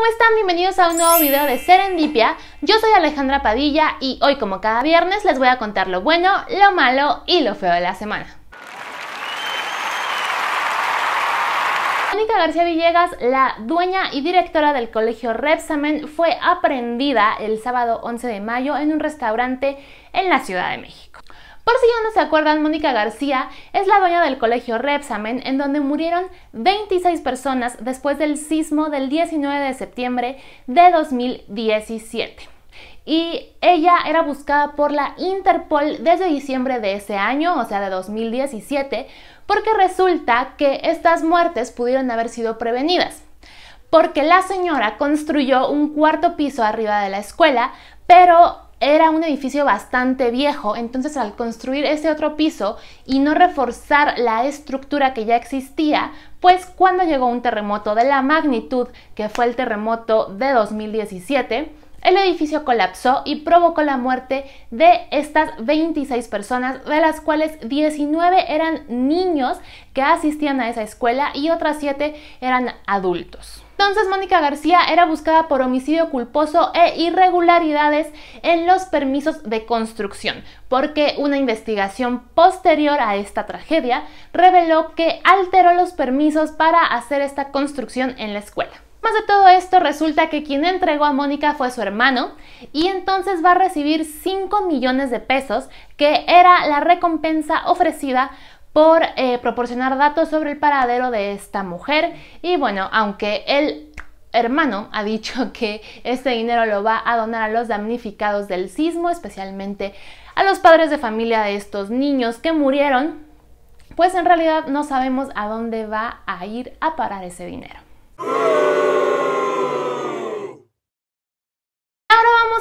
¿cómo están? Bienvenidos a un nuevo video de Serendipia. Yo soy Alejandra Padilla y hoy como cada viernes les voy a contar lo bueno, lo malo y lo feo de la semana. Mónica García Villegas, la dueña y directora del colegio Repsamen, fue aprendida el sábado 11 de mayo en un restaurante en la Ciudad de México. Por si ya no se acuerdan, Mónica García es la dueña del colegio Repsamen, en donde murieron 26 personas después del sismo del 19 de septiembre de 2017 y ella era buscada por la Interpol desde diciembre de ese año, o sea, de 2017, porque resulta que estas muertes pudieron haber sido prevenidas. Porque la señora construyó un cuarto piso arriba de la escuela, pero era un edificio bastante viejo, entonces al construir ese otro piso y no reforzar la estructura que ya existía, pues cuando llegó un terremoto de la magnitud que fue el terremoto de 2017, el edificio colapsó y provocó la muerte de estas 26 personas, de las cuales 19 eran niños que asistían a esa escuela y otras 7 eran adultos. Entonces Mónica García era buscada por homicidio culposo e irregularidades en los permisos de construcción, porque una investigación posterior a esta tragedia reveló que alteró los permisos para hacer esta construcción en la escuela. Más de todo esto, resulta que quien entregó a Mónica fue su hermano y entonces va a recibir 5 millones de pesos, que era la recompensa ofrecida por eh, proporcionar datos sobre el paradero de esta mujer. Y bueno, aunque el hermano ha dicho que este dinero lo va a donar a los damnificados del sismo, especialmente a los padres de familia de estos niños que murieron, pues en realidad no sabemos a dónde va a ir a parar ese dinero.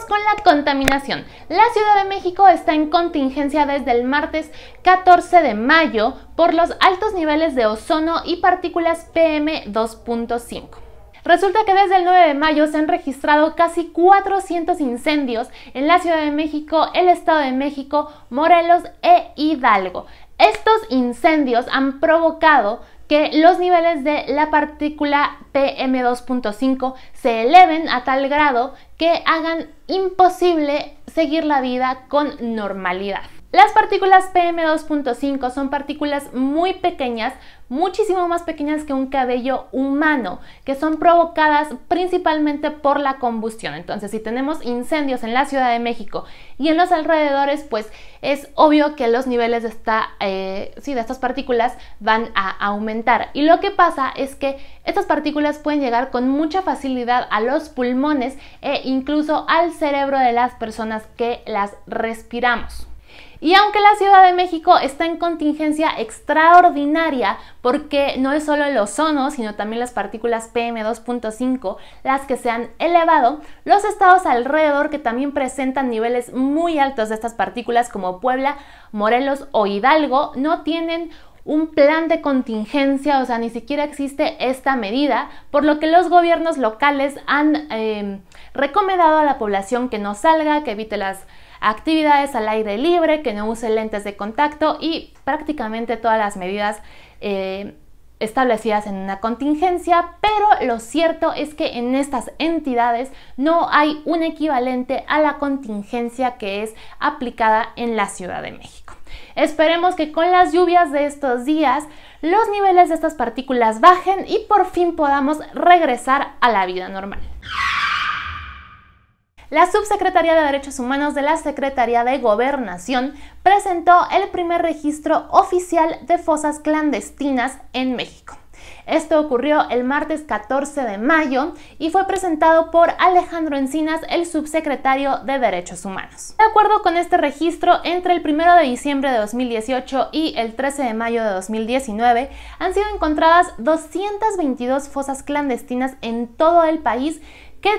con la contaminación. La Ciudad de México está en contingencia desde el martes 14 de mayo por los altos niveles de ozono y partículas PM2.5. Resulta que desde el 9 de mayo se han registrado casi 400 incendios en la Ciudad de México, el Estado de México, Morelos e Hidalgo. Estos incendios han provocado que los niveles de la partícula PM2.5 se eleven a tal grado que hagan imposible seguir la vida con normalidad. Las partículas PM2.5 son partículas muy pequeñas, muchísimo más pequeñas que un cabello humano, que son provocadas principalmente por la combustión. Entonces, si tenemos incendios en la Ciudad de México y en los alrededores, pues es obvio que los niveles de, eh, de estas partículas van a aumentar. Y lo que pasa es que estas partículas pueden llegar con mucha facilidad a los pulmones e incluso al cerebro de las personas que las respiramos. Y aunque la Ciudad de México está en contingencia extraordinaria, porque no es solo el ozono, sino también las partículas PM2.5 las que se han elevado, los estados alrededor que también presentan niveles muy altos de estas partículas como Puebla, Morelos o Hidalgo no tienen un plan de contingencia, o sea, ni siquiera existe esta medida, por lo que los gobiernos locales han eh, recomendado a la población que no salga, que evite las actividades al aire libre, que no use lentes de contacto y prácticamente todas las medidas eh, establecidas en una contingencia, pero lo cierto es que en estas entidades no hay un equivalente a la contingencia que es aplicada en la Ciudad de México. Esperemos que con las lluvias de estos días los niveles de estas partículas bajen y por fin podamos regresar a la vida normal. La Subsecretaría de Derechos Humanos de la Secretaría de Gobernación presentó el primer registro oficial de fosas clandestinas en México. Esto ocurrió el martes 14 de mayo y fue presentado por Alejandro Encinas, el subsecretario de Derechos Humanos. De acuerdo con este registro, entre el 1 de diciembre de 2018 y el 13 de mayo de 2019 han sido encontradas 222 fosas clandestinas en todo el país que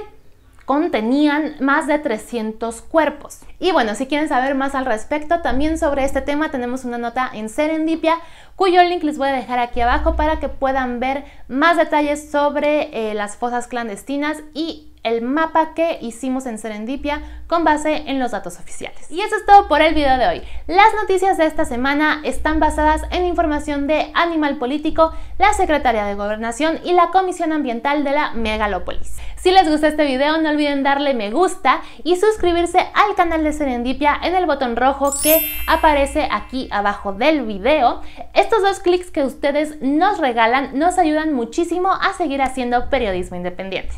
contenían más de 300 cuerpos. Y bueno, si quieren saber más al respecto, también sobre este tema tenemos una nota en Serendipia, cuyo link les voy a dejar aquí abajo para que puedan ver más detalles sobre eh, las fosas clandestinas y el mapa que hicimos en Serendipia con base en los datos oficiales. Y eso es todo por el video de hoy. Las noticias de esta semana están basadas en información de Animal Político, la Secretaría de Gobernación y la Comisión Ambiental de la Megalópolis. Si les gusta este video no olviden darle me gusta y suscribirse al canal Serendipia en el botón rojo que aparece aquí abajo del video. Estos dos clics que ustedes nos regalan nos ayudan muchísimo a seguir haciendo periodismo independiente.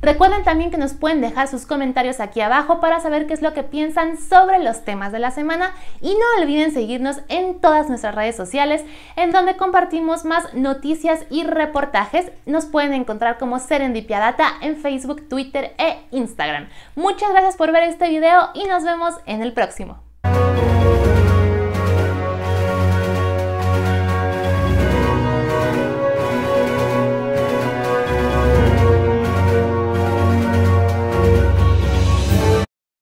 Recuerden también que nos pueden dejar sus comentarios aquí abajo para saber qué es lo que piensan sobre los temas de la semana y no olviden seguirnos en todas nuestras redes sociales en donde compartimos más noticias y reportajes. Nos pueden encontrar como Serendipia Data en Facebook, Twitter e Instagram. Muchas gracias por ver este video y nos vemos en el próximo.